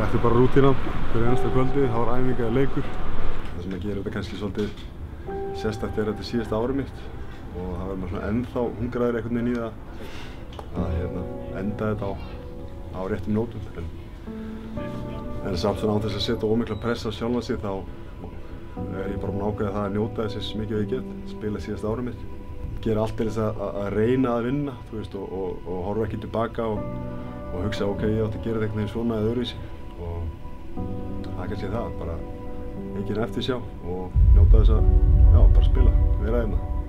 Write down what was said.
Þetta er bara rútínan fyrir einasta kvöldi, þá er æfinga eða leikur. Það sem að gera þetta kannski svolítið sérstætt er þetta síðasta árið mitt og það verður maður svona ennþá hungraður einhvern veginn í það að hérna, enda þetta á, á réttum nótum. En, en samt svona án þess að setja ómikla press á sjálfa sig þá er ég bara að ákveða það að njóta þess eins mikið ég get, spila síðasta árið mitt. Gera allt til þess að, að reyna að vinna þú veist, og, og, og horfa ekki tilbaka og, og hugsa ok, ég átti að gera þetta einhvern veginn svona eða öðruvísi og það er kannski það, bara enginn eftir sjá og njóta þess að já, bara spila, vera hérna.